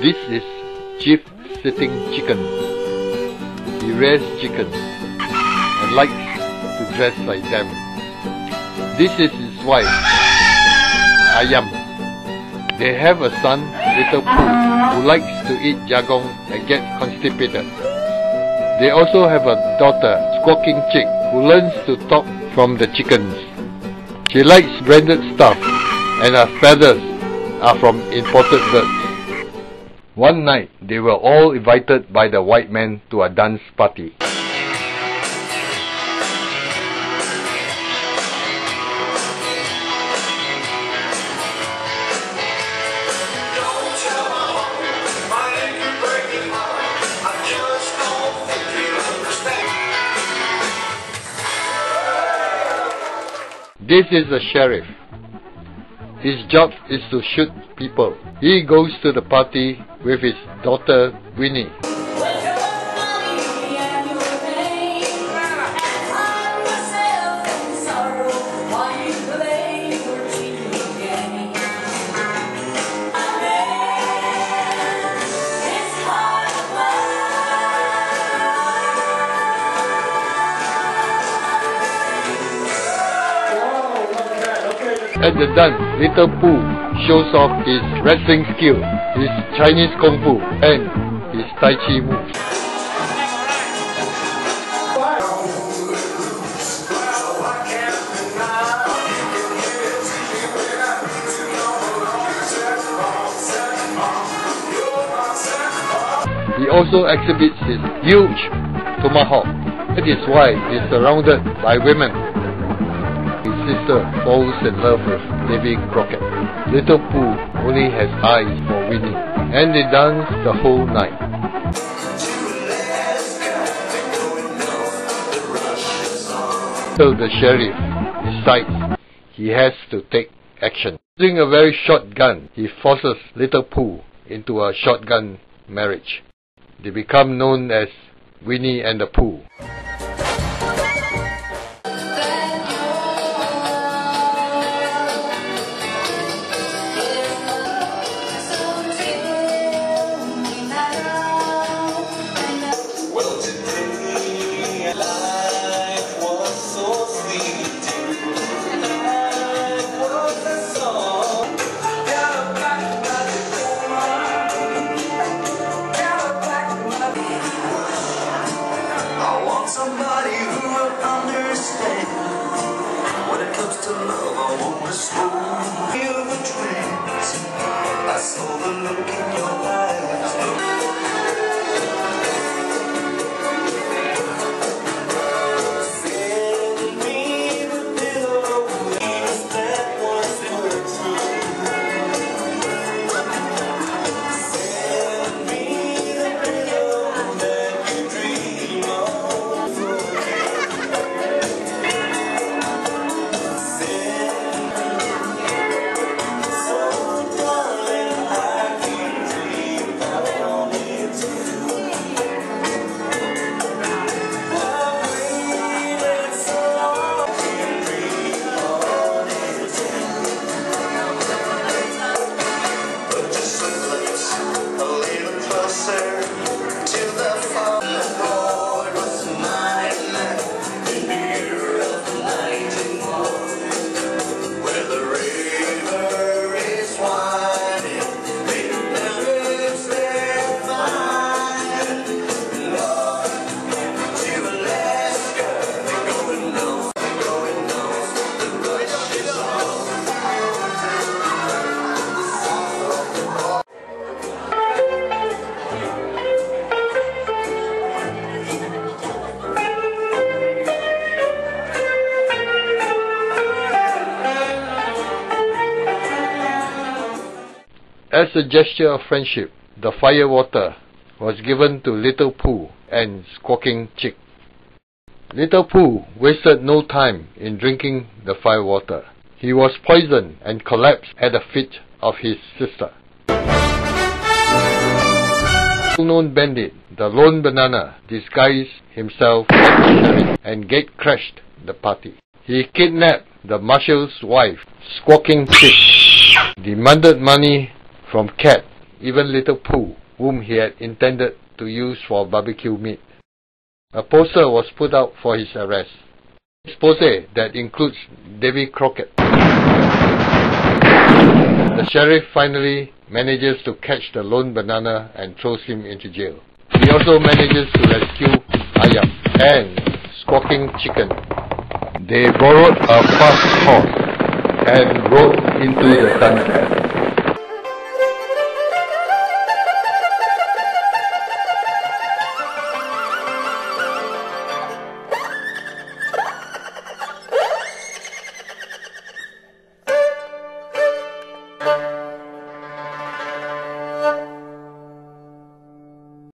This is Chief Sitting Chicken. He rears chickens and likes to dress like them. This is his wife, Ayam. They have a son, Little Pooh, who likes to eat jagong and get constipated. They also have a daughter, Squawking Chick, who learns to talk from the chickens. She likes branded stuff and her feathers are from imported birds. One night, they were all invited by the white man to a dance party. This is the sheriff. His job is to shoot people. He goes to the party with his daughter Winnie. At the dance, Little Pooh shows off his wrestling skill, his Chinese Kung Fu, and his Tai Chi moves. He also exhibits his huge tomahawk. That is why he is surrounded by women sister falls in love with Davy Crockett. Little Pooh only has eyes for Winnie, and they dance the whole night. So the sheriff decides he has to take action. Using a very short gun, he forces Little Pooh into a shotgun marriage. They become known as Winnie and the Pooh. A. I saw the look little As a gesture of friendship, the fire water was given to Little Pooh and Squawking Chick. Little Pooh wasted no time in drinking the fire water. He was poisoned and collapsed at the feet of his sister. Well-known bandit, the Lone Banana, disguised himself and gate crashed the party. He kidnapped the marshal's wife, Squawking Chick, demanded money from Cat, even little Pooh, whom he had intended to use for barbecue meat. A poster was put out for his arrest. Expose that includes Davy Crockett. The sheriff finally manages to catch the lone banana and throws him into jail. He also manages to rescue Ayam and Squawking Chicken. They borrowed a fast horse and rode into the sunset.